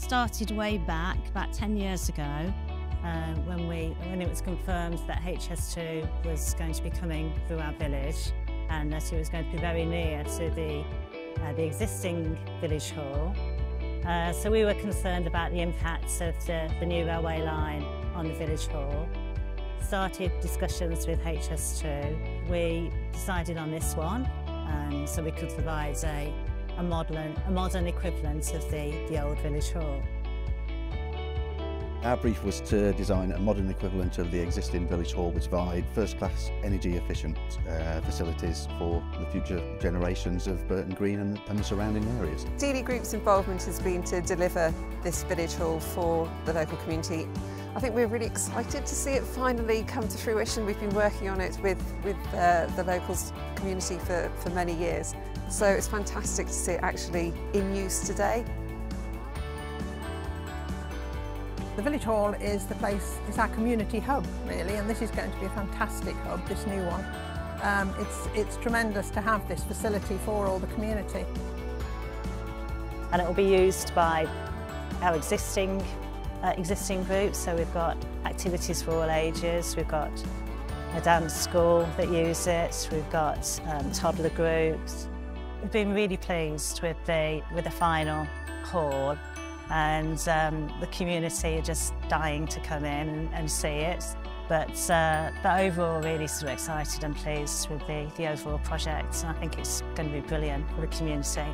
started way back, about 10 years ago, uh, when, we, when it was confirmed that HS2 was going to be coming through our village and that it was going to be very near to the, uh, the existing village hall. Uh, so we were concerned about the impacts of the, the new railway line on the village hall. Started discussions with HS2. We decided on this one um, so we could provide a, a, modern, a modern equivalent of the, the old village hall. Our brief was to design a modern equivalent of the existing village hall which provide first-class energy efficient uh, facilities for the future generations of Burton Green and, and the surrounding areas. Deeley Group's involvement has been to deliver this village hall for the local community. I think we're really excited to see it finally come to fruition. We've been working on it with, with uh, the local community for, for many years. So it's fantastic to see it actually in use today. The Village Hall is the place, it's our community hub really, and this is going to be a fantastic hub, this new one. Um, it's, it's tremendous to have this facility for all the community. And it will be used by our existing uh, existing groups, so we've got activities for all ages, we've got a dance school that use it, we've got um, toddler groups. We've been really pleased with the, with the final hall and um, the community are just dying to come in and, and see it. But, uh, but overall really sort of excited and pleased with the, the overall project and I think it's going to be brilliant for the community.